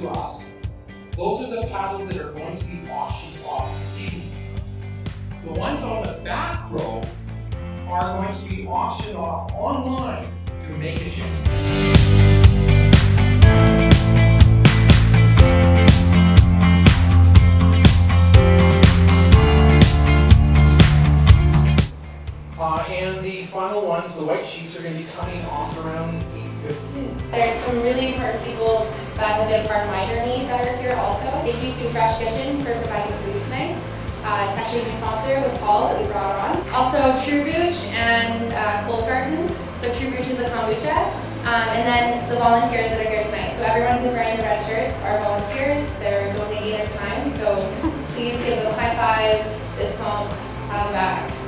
to us. Those are the paddles that are going to be auctioned off this evening. The ones on the back row are going to be auctioned off online through Make a Change. Ones, the white sheets, are going to be coming off around 8.15. There's some really important people that have been part of my journey that are here also. Thank you to Fresh Kitchen for providing food tonight. Uh, it's actually a sponsor with Paul that we brought on. Also True Booch and uh, Cold Garden. So True Booch is a kombucha. Um, and then the volunteers that are here tonight. So everyone who's wearing the red shirts are volunteers. They're donating their time. So please give them a high five, fist bump, pat them back.